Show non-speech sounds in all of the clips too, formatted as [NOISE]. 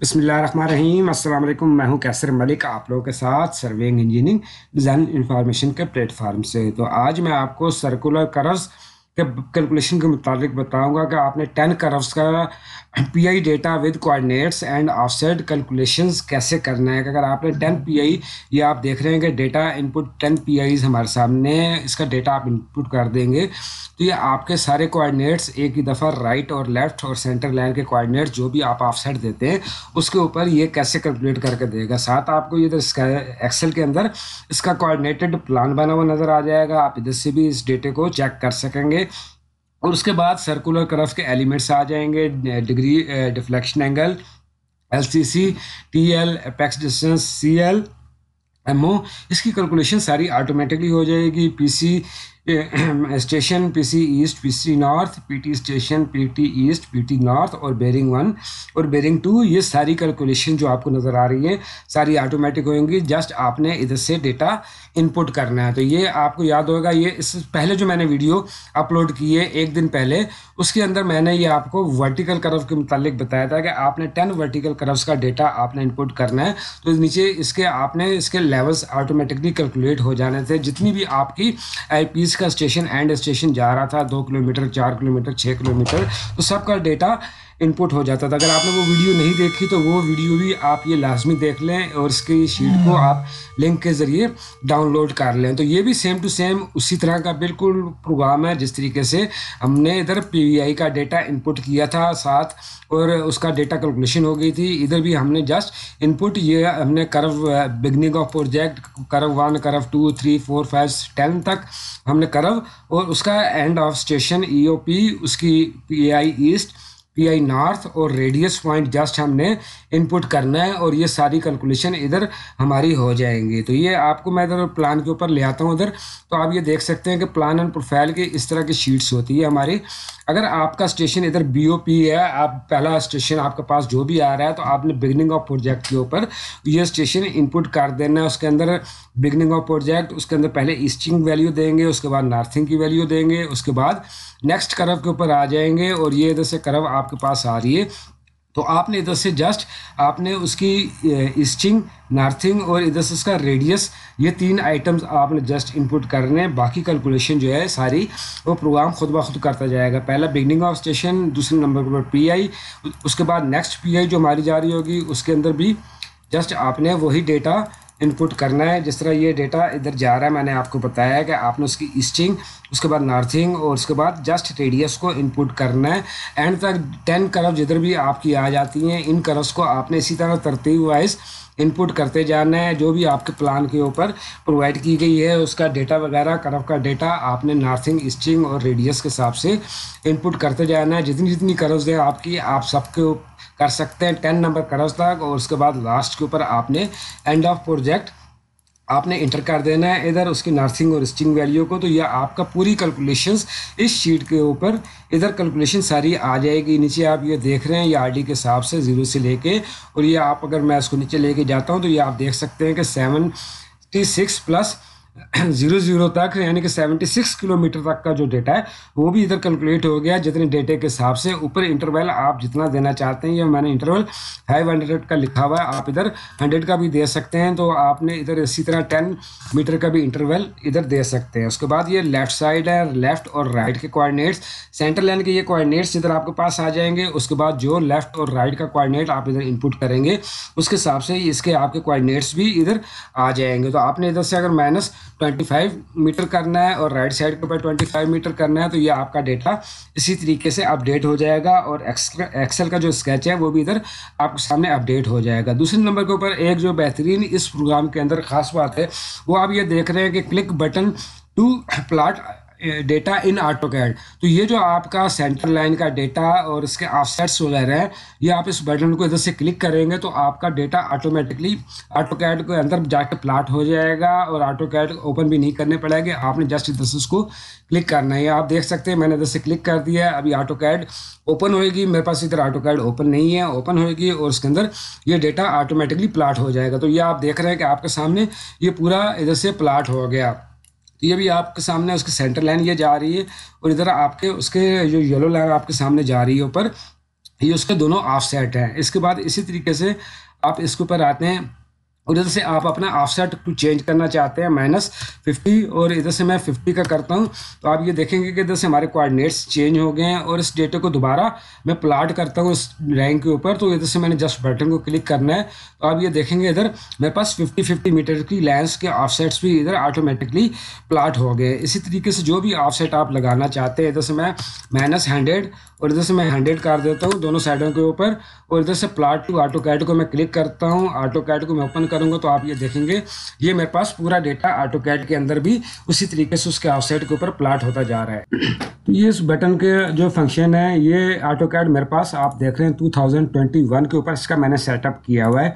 बसमीम अल्लाम मैं हूँ कैसर मलिक, आप लोगों के साथ सर्विंग इंजीनियरिंग डिज़ाइन इंफॉर्मेशन के प्लेटफार्म से। तो आज मैं आपको सर्कुलर कर्व्स के कैलकुलेशन के मुताबिक बताऊँगा कि आपने टेन कर्व्स का PI data with coordinates and offset calculations कैसे करना है? अगर आपने टेन पीआई ये आप देख रहे हैं कि डेटा इनपुट टेन पीआईज हमारे सामने इसका डेटा आप इनपुट कर देंगे। तो ये आपके सारे कोऑर्डिनेट्स एक ही दफ़ा राइट और लेफ़्ट और सेंटर लाइन के कोऑर्डिनेट्स जो भी आप ऑफसेट देते हैं, उसके ऊपर ये कैसे कैलकुलेट करके देगा। साथ आपको ये एक्सेल के अंदर इसका कोऑर्डिनेटेड प्लान बना हुआ नज़र आ जाएगा। आप इधर से भी इस डेटे को चेक कर सकेंगे। और उसके बाद सर्कुलर कर्व के एलिमेंट्स आ जाएँगे degree deflection angle L C C T L apex distance C L M O इसकी कैलकुलेशन सारी ऑटोमेटिकली हो जाएगी P C [CLEARS THROAT] station PC east, PC north, PT station, PT east, PT north और bearing one और bearing two ये सारी calculation जो आपको नज़र आ रही है, सारी ऑटोमेटिक होंगी। जस्ट आपने इधर से डेटा इनपुट करना है। तो ये आपको याद होगा, ये इस पहले जो मैंने वीडियो अपलोड की है एक दिन पहले, उसके अंदर मैंने ये आपको वर्टिकल कर्व के मुतालिक बताया था कि आपने टेन वर्टिकल कर्व्स का डेटा आपने इनपुट करना है। तो नीचे इसके, आपने इसके लेवल्स ऑटोमेटिकली कैलकुलेट हो जाने थे। जितनी भी आपकी आई का स्टेशन एंड स्टेशन जा रहा था, दो किलोमीटर, चार किलोमीटर छः किलोमीटर तो सबका डेटा इनपुट हो जाता था। अगर आपने वो वीडियो नहीं देखी तो वो वीडियो भी आप ये लाजमी देख लें और इसकी शीट को हम्म। आप लिंक के ज़रिए डाउनलोड कर लें। तो ये भी सेम टू सेम उसी तरह का बिल्कुल प्रोग्राम है जिस तरीके से हमने इधर पीवीआई का डेटा इनपुट किया था साथ और उसका डेटा कैलकुलेशन हो गई थी। इधर भी हमने जस्ट इनपुट ये हमने curve beginning of project curve one curve two three four five ten तक हमने करव और उसका एंड ऑफ़ स्टेशन ईओपी उसकी P I east P I north और रेडियस पॉइंट जस्ट हमने इनपुट करना है और ये सारी कैलकुलेशन इधर हमारी हो जाएँगी। तो ये आपको मैं इधर प्लान के ऊपर ले आता हूँ उधर। तो आप ये देख सकते हैं कि प्लान एंड प्रोफ़ाइल की इस तरह की शीट्स होती है हमारी। अगर आपका स्टेशन इधर बी ओ पी है, आप पहला स्टेशन आपके पास जो भी आ रहा है तो आपने बिगनिंग ऑफ़ प्रोजेक्ट के ऊपर ये स्टेशन इनपुट कर देना है। उसके अंदर बिगनिंग ऑफ़ प्रोजेक्ट उसके अंदर पहले ईस्टिंग वैल्यू देंगे, उसके बाद नॉर्थिंग की वैल्यू देंगे, उसके बाद नेक्स्ट करव के ऊपर आ जाएँगे और ये इधर से करव आपके पास आ रही है। तो आपने इधर से जस्ट आपने उसकी ईस्टिंग नार्थिंग और इधर से उसका रेडियस ये तीन आइटम्स आपने जस्ट इनपुट करने हैं। बाकी कैलकुलेशन जो है सारी, वो प्रोग्राम खुद ब खुद करता जाएगा। पहला बिगनिंग ऑफ़ स्टेशन दूसरे नंबर के ऊपर पीआई उसके बाद नेक्स्ट पीआई जो हमारी जा रही होगी, उसके अंदर भी जस्ट आपने वही डेटा इनपुट करना है। जिस तरह ये डेटा इधर जा रहा है, मैंने आपको बताया कि आपने उसकी ईस्टिंग उसके बाद नॉर्थिंग और उसके बाद जस्ट रेडियस को इनपुट करना है। एंड तक टेन करव जिधर भी आपकी आ जाती हैं, इन करव्स को आपने इसी तरह तरतीब वाइज इनपुट करते जाना है, जो भी आपके प्लान के ऊपर प्रोवाइड की गई है, उसका डेटा वगैरह कर्व का डेटा आपने नार्थिंग ईस्टिंग और रेडियस के हिसाब से इनपुट करते जाना है। जितनी जितनी कर्व है आपकी, आप सबके कर सकते हैं। टेन नंबर कर्व तक और उसके बाद लास्ट के ऊपर आपने एंड ऑफ़ प्रोजेक्ट आपने इंटर कर देना है इधर उसकी नर्सिंग और स्टिंग वैल्यू को तो यह आपका पूरी कैलकुलेशंस इस शीट के ऊपर, इधर कैलकुलेशन सारी आ जाएगी। नीचे आप ये देख रहे हैं, ये आरडी के हिसाब से ज़ीरो से लेके, और ये आप अगर मैं इसको नीचे लेके जाता हूँ तो ये आप देख सकते हैं कि seven six plus zero zero तक, यानी कि सेवेंटी सिक्स किलोमीटर तक का जो डेटा है, वो भी इधर कैलकुलेट हो गया जितने डेटे के हिसाब से। ऊपर इंटरवल आप जितना देना चाहते हैं, या मैंने इंटरवल फाइव हंड्रेड का लिखा हुआ है, आप इधर हंड्रेड का भी दे सकते हैं तो आपने इधर इसी तरह टेन मीटर का भी इंटरवल इधर दे सकते हैं। उसके बाद ये लेफ़्ट साइड है लेफ़्ट और राइट के कोऑर्डिनेट्स सेंटर लाइन के ये कोऑर्डिनेट्स इधर आपके पास आ जाएँगे, उसके बाद जो लेफ़्ट और राइट का कोऑर्डिनेट आप इधर इनपुट करेंगे, उसके हिसाब से इसके आपके कोऑर्डिनेट्स भी इधर आ जाएँगे। तो आपने इधर से अगर माइनस 25 मीटर करना है और राइट साइड के ऊपर 25 मीटर करना है तो ये आपका डेटा इसी तरीके से अपडेट हो जाएगा और एक्सेल का जो स्केच है, वो भी इधर आपके सामने अपडेट हो जाएगा। दूसरे नंबर के ऊपर एक जो बेहतरीन इस प्रोग्राम के अंदर ख़ास बात है, वो आप ये देख रहे हैं कि click button to plot data in AutoCAD तो ये जो आपका सेंट्रल लाइन का डेटा और इसके ऑफसेट्स वगैरह हैं, ये आप इस बटन को इधर से क्लिक करेंगे तो आपका डेटा ऑटोमेटिकली ऑटो कैड के अंदर जाके प्लाट हो जाएगा और ऑटो कैड ओपन भी नहीं करने पड़ेगा। आपने जस्ट इधर से उसको क्लिक करना है। आप देख सकते हैं, मैंने इधर से क्लिक कर दिया। है अभी ऑटो कैड ओपन होएगी। मेरे पास इधर ऑटो कैड ओपन नहीं है। ओपन होएगी और उसके अंदर ये डेटा ऑटोमेटिकली प्लाट हो जाएगा। तो ये आप देख रहे हैं कि आपके सामने ये पूरा इधर से प्लाट हो गया। तो ये भी आपके सामने उसके सेंटर लाइन ये जा रही है और इधर आपके उसके जो येलो लाइन आपके सामने जा रही है ऊपर, ये उसके दोनों ऑफ़ सेट हैं। इसके बाद इसी तरीके से आप इसके ऊपर आते हैं। और इधर से आप अपना ऑफसेट चेंज करना चाहते हैं माइनस फिफ्टी और इधर से मैं फिफ्टी का करता हूँ। तो आप ये देखेंगे कि इधर से हमारे कोऑर्डिनेट्स चेंज हो गए हैं और इस डेटे को दोबारा मैं प्लाट करता हूँ इस रैंक के ऊपर। तो इधर से मैंने जस्ट बटन को क्लिक करना है। तो आप ये देखेंगे इधर मेरे पास फिफ्टी फिफ्टी मीटर की लेंस के ऑफसेट्स भी इधर ऑटोमेटिकली प्लाट हो गए इसी तरीके से जो भी ऑफसेट आप लगाना चाहते हैं, इधर से मैं माइनस हंड्रेड और इधर से मैं हंड्रेड कर देता हूँ दोनों साइडों के ऊपर। और इधर से प्लाट टू ऑटो कैड को मैं क्लिक करता हूँ। ऑटो कैड को मैं ओपन करूँगा तो आप ये देखेंगे। ये मेरे पास पूरा डेटा ऑटो कैड के अंदर भी उसी तरीके से उसके ऑफसेट के ऊपर प्लाट होता जा रहा है। तो ये इस बटन के जो फ़ंक्शन है, ये ऑटो कैड मेरे पास आप देख रहे हैं टू के ऊपर इसका मैंने सेटअप किया हुआ है।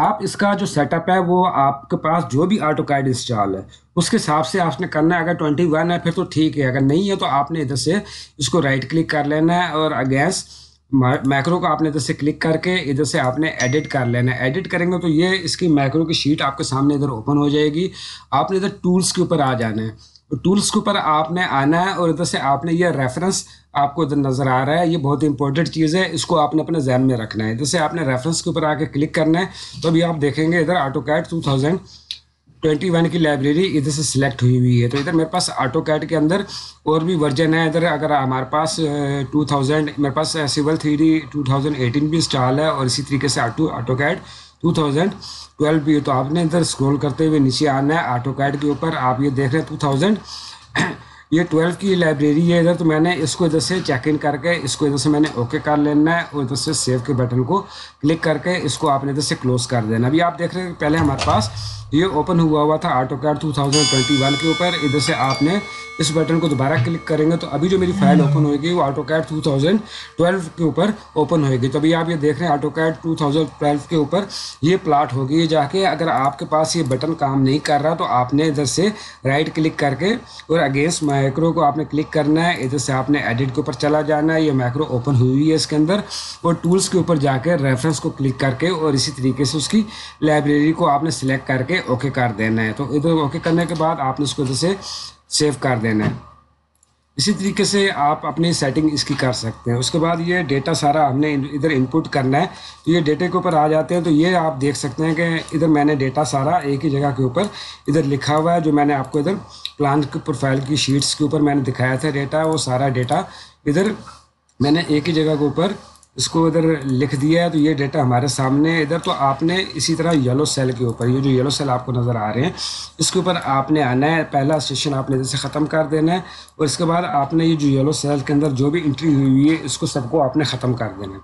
आप इसका जो सेटअप है, वो आपके पास जो भी ऑटो कैड इंस्टॉल है, उसके हिसाब से आपने करना है। अगर ट्वेंटी वन है, फिर तो ठीक है। अगर नहीं है तो आपने इधर से इसको राइट क्लिक कर लेना है और अगेंस्ट मैक्रो को आपने इधर से क्लिक करके इधर से आपने एडिट कर लेना है। एडिट करेंगे तो ये इसकी मैक्रो की शीट आपके सामने इधर ओपन हो जाएगी। आपने इधर टूल्स के ऊपर आ जाना है। तो टूल्स के ऊपर आपने आना है और इधर से आपने ये रेफरेंस आपको इधर नज़र आ रहा है। ये बहुत इंपॉर्टेंट चीज़ है। इसको आपने अपने जहन में रखना है। इधर से आपने रेफरेंस के ऊपर आके क्लिक करना है। तो अभी आप देखेंगे इधर AutoCAD two thousand twenty one की लाइब्रेरी इधर से सिलेक्ट हुई हुई है। तो इधर मेरे पास ऑटो कैट के अंदर और भी वर्जन है। इधर अगर हमारे पास टू थाउज़ेंड मेरे पास civil three D two thousand eighteen भी इंस्टॉल है और इसी तरीके से auto AutoCAD two thousand twelve भी तो आपने इधर स्क्रॉल करते हुए नीचे आना है ऑटो कैट के ऊपर। आप ये देख रहे हैं टू थाउज़ेंड [CLEARS THROAT] ये ट्वेल्व की लाइब्रेरी है इधर। तो मैंने इसको इधर से चेक इन करके इसको इधर से मैंने ओके कर लेना है और इधर से सेव के बटन को क्लिक करके इसको आपने इधर से क्लोज कर देना अभी आप देख रहे हैं पहले हमारे पास ये ओपन हुआ हुआ था ऑटो कार्ड टू के ऊपर। इधर से आपने इस बटन को दोबारा क्लिक करेंगे तो अभी जो मेरी फ़ाइल ओपन होगी वो ऑटो कैड 2012 के ऊपर ओपन होगी। तो अभी आप ये देख रहे हैं ऑटो कैड 2012 के ऊपर ये प्लाट होगी ये जाके। अगर आपके पास ये बटन काम नहीं कर रहा तो आपने इधर से राइट क्लिक करके और अगेंस्ट माइक्रो को आपने क्लिक करना है। इधर से आपने एडिट के ऊपर चला जाना है। ये माइक्रो ओपन हुई है इसके अंदर और टूल्स के ऊपर जाकर रेफरेंस को क्लिक करके और इसी तरीके से उसकी लाइब्रेरी को आपने सिलेक्ट करके ओके कर देना है। तो इधर ओके करने के बाद आपने उसको इधर से सेव कर देना है। इसी तरीके से आप अपनी सेटिंग इसकी कर सकते हैं। उसके बाद ये डेटा सारा हमने इधर इनपुट करना है। तो ये डेटे के ऊपर आ जाते हैं। तो ये आप देख सकते हैं कि इधर मैंने डेटा सारा एक ही जगह के ऊपर इधर लिखा हुआ है, जो मैंने आपको इधर प्लान के प्रोफ़ाइल की शीट्स के ऊपर मैंने दिखाया था डेटा वो सारा डेटा इधर मैंने एक ही जगह के ऊपर इसको इधर लिख दिया है तो ये डेटा हमारे सामने इधर। तो आपने इसी तरह येलो सेल के ऊपर, ये जो येलो सेल आपको नज़र आ रहे हैं, इसके ऊपर आपने आना है। पहला स्टेशन आपने इधर से ख़त्म कर देना है, और इसके बाद आपने ये जो येलो सेल के अंदर जो भी इंट्री हुई हुई है, इसको सबको आपने ख़त्म कर देना है।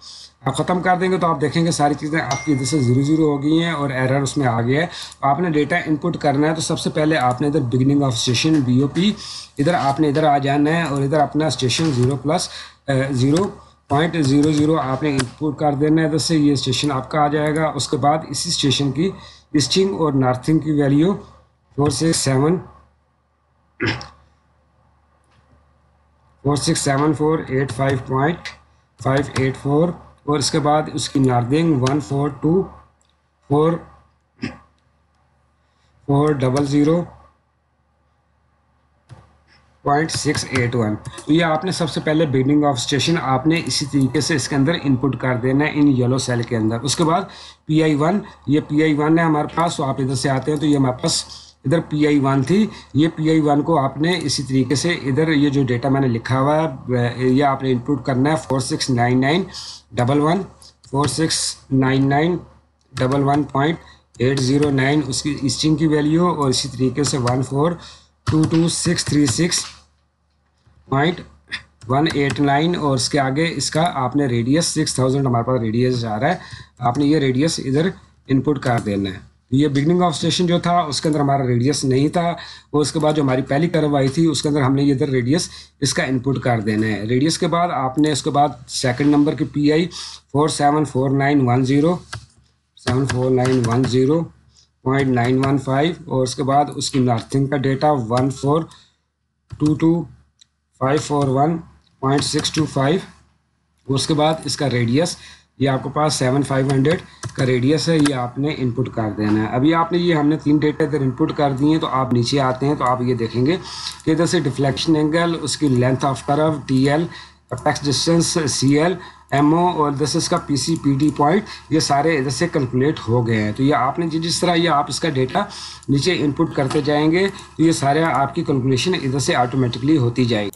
आप ख़त्म कर देंगे तो आप देखेंगे सारी चीज़ें आपकी इधर से ज़ीरो ज़ीरो हो गई हैं, और एरर उसमें आ गया है। तो आपने डेटा इनपुट करना है तो सबसे पहले आपने इधर बिगनिंग ऑफ़ स्टेशन बीओपी इधर आपने इधर आ जाना है, और इधर अपना station zero plus zero point zero zero आपने इनपुट कर देना है तो ये स्टेशन आपका आ जाएगा। उसके बाद इसी स्टेशन की ईस्टिंग और नॉर्थिंग की value four six seven four six seven four eight five point five eight four और इसके बाद उसकी northing one four two four four double zero point six eight one तो ये आपने सबसे पहले बिगनिंग ऑफ़ स्टेशन आपने इसी तरीके से इसके अंदर इनपुट कर देना है इन येलो सेल के अंदर। उसके बाद पी आई वन ये पी आई वन है हमारे पास तो आप इधर से आते हैं तो ये हमारे पास इधर पी आई वन थी। ये पी आई वन को आपने इसी तरीके से इधर ये जो डेटा मैंने लिखा हुआ है ये आपने इनपुट करना है four six nine nine double one four six nine nine double one point eight zero nine उसकी स्ट्रिंग की वैल्यू और इसी तरीके से one four two two six three six point one eight nine और इसके आगे इसका आपने रेडियस सिक्स थाउज़ेंड हमारे पास रेडियस आ रहा है। आपने ये रेडियस इधर इनपुट कर देना है। ये बिगनिंग ऑफ़ स्टेशन जो था, उसके अंदर हमारा रेडियस नहीं था और उसके बाद जो हमारी पहली कर्व आई थी, उसके अंदर हमने इधर रेडियस इसका इनपुट कर देना है। रेडियस के बाद आपने उसके बाद सेकंड नंबर की P I four seven four nine one zero seven four nine one zero point nine one five और उसके बाद उसकी नर्थिंग का data one four two two five four one point six two five उसके बाद इसका radius ये आपके पास सेवन फाइव हंड्रेड का रेडियस है, ये आपने इनपुट कर देना है। अभी आपने ये हमने तीन डेटा इधर इनपुट कर दिए हैं तो आप नीचे आते हैं तो आप ये देखेंगे कि इधर से डिफ्लेक्शन एंगल उसकी length of curve T L distance C L MO और दस इसका P C P D point ये सारे इधर से कैलकुलेट हो गए हैं। तो ये आपने जिस तरह ये आप इसका डेटा नीचे इनपुट करते जाएँगे तो ये सारे आपकी कैलकुलेशन इधर से ऑटोमेटिकली होती जाएगी।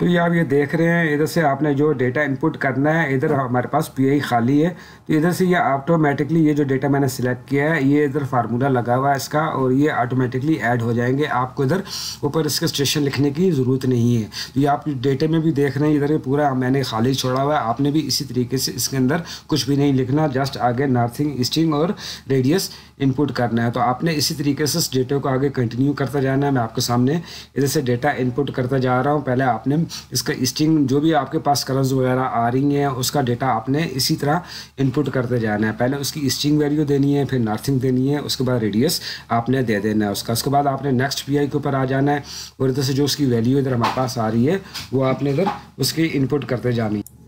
तो ये आप ये देख रहे हैं, इधर से आपने जो डेटा इनपुट करना है, इधर हमारे पास पी खाली है। तो इधर से ये ऑटोमेटिकली ये जो डेटा मैंने सिलेक्ट किया है, ये इधर फार्मूला लगा हुआ है इसका और ये ऑटोमेटिकली ऐड हो जाएँगे। आपको इधर ऊपर इसके स्टेशन लिखने की ज़रूरत नहीं है। तो ये आप डेटे में भी देख रहे हैं, इधर पूरा मैंने खाली छोड़ा हुआ है। आपने भी इसी तरीके से इसके अंदर कुछ भी नहीं लिखना जस्ट आगे नॉर्थिंग ईस्टिंग और रेडियस इनपुट करना है। तो आपने इसी तरीके से इस डेटे को आगे कंटिन्यू करता जाना है। मैं आपके सामने इधर से डेटा इनपुट करता जा रहा हूँ। पहले आपने इसका स्टिंग जो भी आपके पास कलर्स वगैरह आ रही हैं, उसका डेटा आपने इसी तरह इनपुट करते जाना है। पहले उसकी स्टिंग वैल्यू देनी है, फिर नर्थिंग देनी है, उसके बाद रेडियस आपने दे देना है उसका। उसके बाद आपने नेक्स्ट पी के ऊपर आ जाना है और इधर से जो उसकी वैल्यू इधर हमारे पास आ रही है, वो आपने इधर उसकी इनपुट करते जानी है।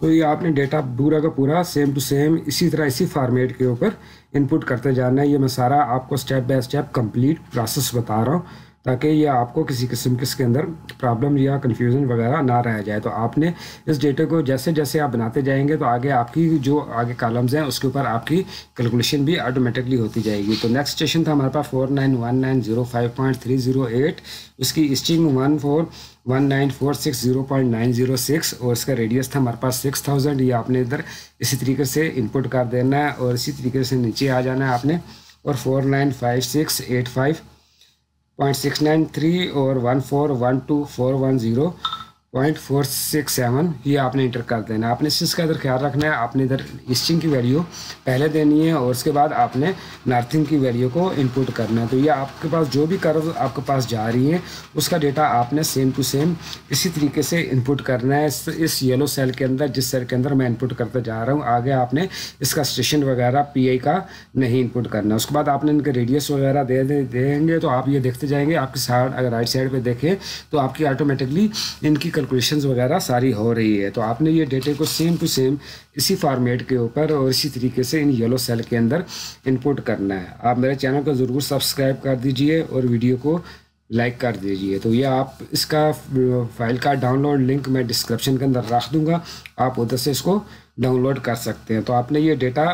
तो ये आपने डेटा पूरा का पूरा सेम टू सेम इसी तरह इसी फॉर्मेट के ऊपर इनपुट करते जाना है। ये मैं सारा आपको step by step complete process बता रहा हूँ। ताकि ये आपको किसी किस्म के इसके अंदर प्रॉब्लम या कन्फ्यूज़न वगैरह ना रह जाए। तो आपने इस डेटे को जैसे जैसे आप बनाते जाएँगे तो आगे आपकी जो आगे कॉलम्स हैं, उसके ऊपर आपकी कैलकुलेशन भी ऑटोमेटिकली होती जाएगी। तो नेक्स्ट स्टेशन था हमारे पास four nine one nine zero five point three zero eight उसकी string one four one nine four six zero point nine zero six और इसका रेडियस था हमारे पास सिक्स थाउज़ेंड ये आपने इधर इसी तरीके से इनपुट कर देना है और इसी तरीके से नीचे आ जाना है आपने। और four nine five six eight five 0.693 over 1412410 point four six seven ये आपने इंटर कर देना। आपने इस चीज़ का इधर ख्याल रखना है आपने इधर ईस्टिंग की वैल्यू पहले देनी है और उसके बाद आपने नॉर्थिंग की वैल्यू को इनपुट करना है। तो ये आपके पास जो भी कर्व आपके पास जा रही है उसका डेटा आपने सेम टू सेम इसी तरीके से इनपुट करना है। इस, इस येलो सेल के अंदर जिस सेल के अंदर मैं इनपुट करते जा रहा हूँ आगे आपने इसका स्टेशन वगैरह पीआई का नहीं इनपुट करना। उसके बाद आपने इनके रेडियस वगैरह दे देंगे तो आप ये देखते जाएँगे। आपकी साइड अगर राइट साइड पर देखें तो आपकी ऑटोमेटिकली इनकी कैलकुलेशन वगैरह सारी हो रही है। तो आपने ये डेटे को सेम टू सेम इसी फॉर्मेट के ऊपर और इसी तरीके से इन येलो सेल के अंदर इनपुट करना है। आप मेरे चैनल को ज़रूर सब्सक्राइब कर दीजिए और वीडियो को लाइक कर दीजिए। तो ये आप इसका फ़ाइल का डाउनलोड लिंक मैं डिस्क्रिप्शन के अंदर रख दूँगा। आप उधर से इसको डाउनलोड कर सकते हैं। तो आपने ये डेटा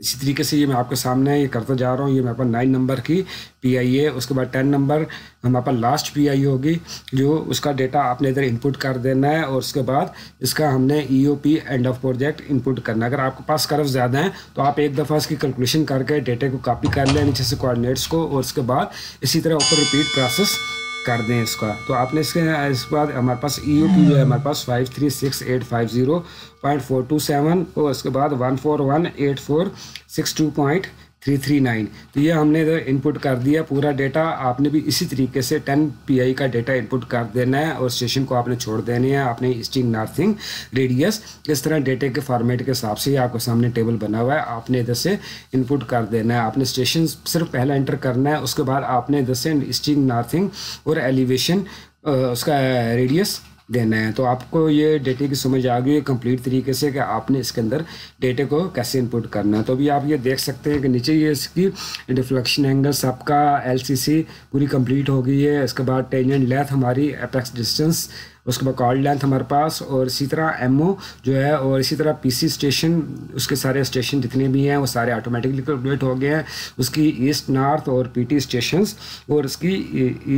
इसी तरीके से ये मैं आपके सामने ये करता जा रहा हूँ। ये मेरे पास नाइन नंबर की पी आई है। उसके बाद टेन नंबर हमारे पास लास्ट पी आई होगी, जो उसका डेटा आपने इधर इनपुट कर देना है और उसके बाद इसका हमने E O P end of project input करना है। अगर आपके पास कर्व ज़्यादा हैं तो आप एक दफ़ा इसकी कैलकुलेशन करके डेटे को कॉपी कर लें नीचे से कोऑर्डिनेट्स को और उसके बाद इसी तरह ऊपर रिपीट प्रोसेस कर दें इसका। तो आपने इसके इसके बाद हमारे पास ई यू पी जो है, हमारे पास five three six eight five zero point four two seven और इसके बाद one four one eight four six two point three three nine तो ये हमने इधर इनपुट कर दिया पूरा डेटा आपने भी इसी तरीके से टेन पी का डेटा इनपुट कर देना है और स्टेशन को आपने छोड़ देने हैं। आपने स्टिंग नार्थिंग रेडियस इस तरह डेटे के फॉर्मेट के हिसाब से आपको सामने टेबल बना हुआ है। आपने इधर से इनपुट कर देना है। आपने स्टेशन सिर्फ़ पहला एंटर करना है। उसके बाद आपने इधर से स्टिंग नार्थिंग और एलिवेशन उसका रेडियस देना है। तो आपको ये डेटे की समझ आ गई है कंप्लीट तरीके से कि आपने इसके अंदर डेटे को कैसे इनपुट करना है। तो अभी आप ये देख सकते हैं कि नीचे ये इसकी डिफ्लेक्शन एंगल सबका एलसीसी पूरी कंप्लीट हो गई है। इसके बाद टेंजेंट लेथ हमारी अपेक्स डिस्टेंस उसके बाद कॉल लेंथ हमारे पास और इसी तरह एमओ जो है और इसी तरह पीसी स्टेशन उसके सारे स्टेशन जितने भी हैं, वो सारे ऑटोमेटिकली कैलकुलेट हो गए हैं। उसकी ईस्ट नॉर्थ और पीटी स्टेशंस और उसकी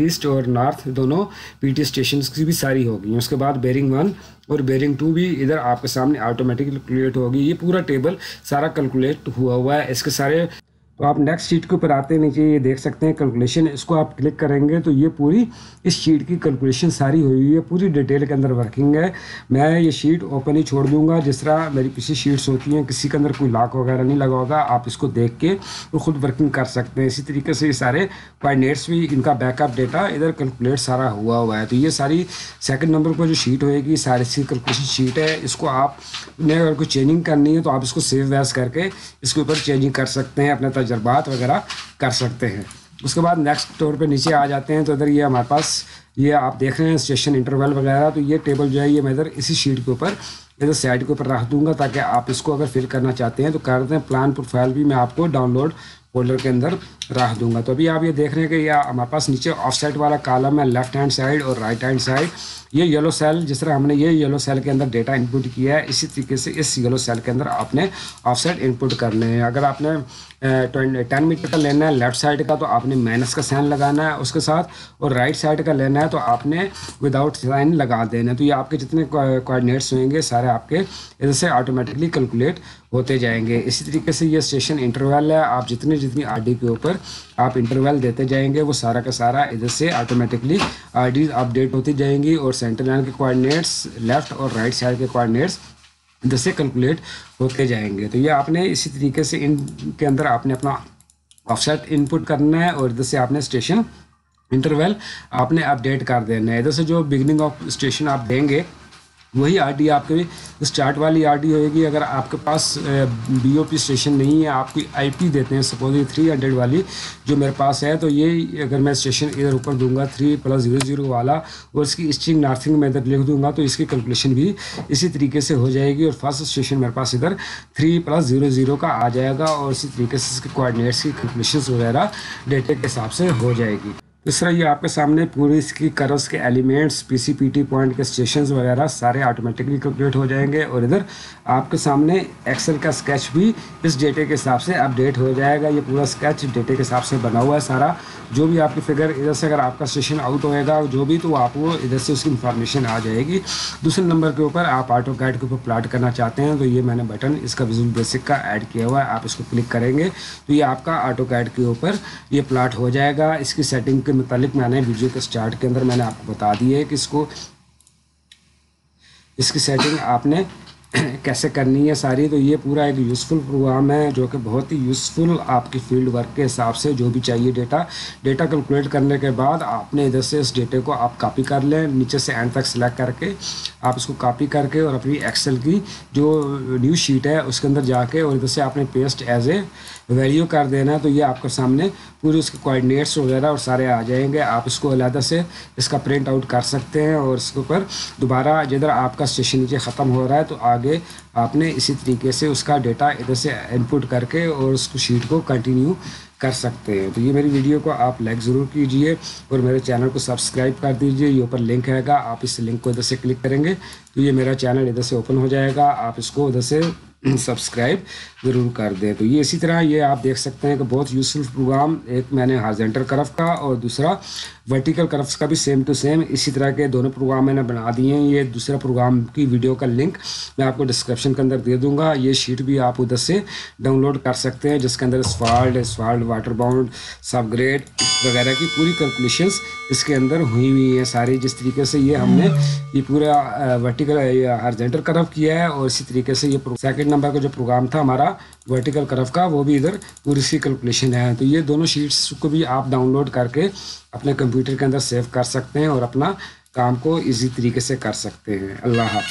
ईस्ट और नॉर्थ दोनों पीटी स्टेशंस की भी सारी हो गई उसके बाद बेरिंग वन और बेरिंग टू भी इधर आपके सामने ऑटोमेटिकली कैलकुलेट होगी। ये पूरा टेबल सारा कैलकुलेट हुआ हुआ है। इसके सारे तो आप नेक्स्ट शीट के ऊपर आते नीचे ये देख सकते हैं कैलकुलेशन इसको आप क्लिक करेंगे तो ये पूरी इस शीट की कैलकुलेशन सारी हुई हुई है, पूरी डिटेल के अंदर वर्किंग है। मैं ये शीट ओपन ही छोड़ दूँगा, जिस तरह मेरी पीछे शीट्स होती हैं, किसी के अंदर कोई लॉक वगैरह नहीं लगा होगा, आप इसको देख के तो खुद वर्किंग कर सकते हैं। इसी तरीके से ये सारे कोऑर्डिनेट्स भी, इनका बैकअप डेटा इधर कैलकुलेट सारा हुआ हुआ है। तो ये सारी सेकेंड नंबर पर जो शीट होएगी, सारी सी कैलकुलेशन शीट है। इसको आप अगर कोई चेंजिंग करनी है तो आप इसको सेव वैस करके इसके ऊपर चेंजिंग कर सकते हैं, अपने तजर्बात वगैरह कर सकते हैं। उसके बाद नेक्स्ट टोर पे नीचे आ जाते हैं तो इधर ये हमारे पास, ये आप देख रहे हैं स्टेशन इंटरवल वगैरह तो ये टेबल जो है, ये मैं इधर इसी शीट के ऊपर, इधर साइड के ऊपर रख दूँगा, ताकि आप इसको अगर फिल करना चाहते हैं तो कर दें। प्लान प्रोफ़ाइल भी मैं आपको डाउनलोड फोल्डर के अंदर रख दूँगा। तो अभी आप ये देख रहे हैं कि यह हमारे पास नीचे ऑफ़ वाला कालम है लेफ़्ट हैंड साइड और राइट हैंड साइड ये येलो सेल जिस तरह हमने ये येलो सेल के अंदर डेटा इनपुट किया है, इसी तरीके से इस येलो सेल के अंदर आपने ऑफसेट इनपुट करने हैं। अगर आपने टेन मीटर का लेना है लेफ़्ट साइड का तो आपने माइनस का साइन लगाना है उसके साथ, और राइट साइड का लेना है तो आपने विदाउट साइन लगा देना है। तो ये आपके जितने कोऑर्डिनेट्स होंगे, सारे आपके इधर से ऑटोमेटिकली कैलकुलेट होते जाएँगे। इसी तरीके से ये स्टेशन इंटरवल है। आप जितने जितनी आर के ऊपर आप इंटरवल देते जाएँगे, वो सारा का सारा इधर से ऑटोमेटिकली आर अपडेट होती जाएँगी और सेंटर लाइन के कोऑर्डिनेट्स लेफ़्ट और राइट साइड के कोऑर्डिनेट्स इधर से कैलकुलेट होते जाएँगे। तो ये आपने इसी तरीके से इनके अंदर आपने अपना ऑफसेट इनपुट करना है और इधर से आपने स्टेशन इंटरवल आपने अपडेट कर देना है। इधर से जो बिगनिंग ऑफ़ स्टेशन आप देंगे वही आरडी आपके स्टार्ट वाली आरडी होगी अगर आपके पास बीओपी स्टेशन नहीं है, आप कोई आईपी देते हैं सपोज़ ये थ्री हंड्रेड वाली जो मेरे पास है तो ये अगर मैं स्टेशन इधर ऊपर दूँगा थ्री प्लस ज़ीरो ज़ीरो वाला, और इसकी स्ट्रिंग नार्थिंग में इधर लिख दूँगा तो इसकी कैलकुलेशन भी इसी तरीके से हो जाएगी, और फ़र्स्ट स्टेशन मेरे पास इधर थ्री प्लस ज़ीरो ज़ीरो का आ जाएगा, और इसी तरीके से इसके कोऑर्डिनेट्स की कैलकुलेशन वगैरह डेटे के हिसाब से हो जाएगी। दूसरा ये आपके सामने पूरी इसकी करस के एलिमेंट्स पीसीपीटी पॉइंट के स्टेशन वगैरह सारे ऑटोमेटिकली कैलकुलेट हो जाएँगे और इधर आपके सामने एक्सेल का स्केच भी इस डेटे के हिसाब से अपडेट हो जाएगा। ये पूरा स्केच डेटे के हिसाब से बना हुआ है सारा। जो भी आपकी फिगर इधर से अगर आपका स्टेशन आउट होएगा जो भी तो आपको इधर से उसकी इन्फॉर्मेशन आ जाएगी। दूसरे नंबर के ऊपर आप ऑटो गाइड के ऊपर प्लाट करना चाहते हैं तो ये मैंने बटन इसका विजुअल बेसिक का ऐड किया हुआ है। आप इसको क्लिक करेंगे तो ये आपका ऑटो गाइड के ऊपर ये प्लाट हो जाएगा। इसकी सेटिंग के मुतालिक मैंने वीडियो के स्टार्ट के अंदर मैंने आपको बता दी है कि इसको, इसकी सेटिंग आपने [CLEARS THROAT] कैसे करनी है सारी। तो ये पूरा एक यूज़फुल प्रोग्राम है जो कि बहुत ही यूज़फुल आपकी फ़ील्ड वर्क के हिसाब से जो भी चाहिए डेटा डेटा कैलकुलेट करने के बाद आपने इधर से इस डेटे को आप कॉपी कर लें, नीचे से एंड तक सेलेक्ट करके आप इसको कॉपी करके और अपनी एक्सेल की जो न्यू शीट है उसके अंदर जाके और इधर से आपने पेस्ट एज ए वैल्यू कर देना है तो ये आपके सामने पूरे उसके कोऑर्डिनेट्स वगैरह और सारे आ जाएँगे। आप इसको अलहदा से इसका प्रिंट आउट कर सकते हैं और इसके ऊपर दोबारा जिधर आपका स्टेशन नीचे ख़त्म हो रहा है तो आगे आपने इसी तरीके से उसका डेटा इधर से इनपुट करके और उसको शीट को कंटिन्यू कर सकते हैं। तो ये मेरी वीडियो को आप लाइक ज़रूर कीजिए और मेरे चैनल को सब्सक्राइब कर दीजिए। ये ऊपर लिंक हैगा आप इस लिंक को इधर से क्लिक करेंगे तो ये मेरा चैनल इधर से ओपन हो जाएगा। आप इसको उधर से [CLEARS THROAT] सब्सक्राइब ज़रूर कर दें। तो ये इसी तरह ये आप देख सकते हैं कि बहुत यूज़फुल प्रोग्राम एक मैंने हाजेंटर करफ का और दूसरा वर्टिकल करफ्स का भी सेम टू सेम इसी तरह के दोनों प्रोग्राम मैंने बना दिए हैं। ये दूसरा प्रोग्राम की वीडियो का लिंक मैं आपको डिस्क्रिप्शन के अंदर दे दूँगा। ये शीट भी आप उधर से डाउनलोड कर सकते हैं, जिसके अंदर स्वाल्ड स्वाल्ड वाटर बाउंड सबग्रेड वगैरह की पूरी कैलकुलेशन इसके अंदर हुई हुई है सारी। जिस तरीके से ये हमने ये पूरा वर्टिकल हार्जेंटल करफ किया है और इसी तरीके से ये सेकंड नंबर का जो प्रोग्राम था हमारा वर्टिकल करफ का, वो भी इधर पूरी सी कैलकुलेशन है। तो ये दोनों शीट्स को भी आप डाउनलोड करके अपने कंप्यूटर के अंदर सेव कर सकते हैं और अपना काम को इजी तरीके से कर सकते हैं। अल्लाह हाफ़